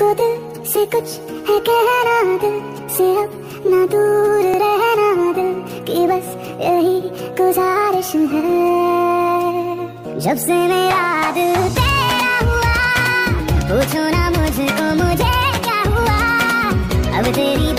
को दिल से कुछ है कहना दिल से अब ना दूर रहना दिल की बस यही गुजारिश है जब से मेरा दिल तेरा हुआ पूछो ना मुझको मुझे क्या हुआ अब तेरी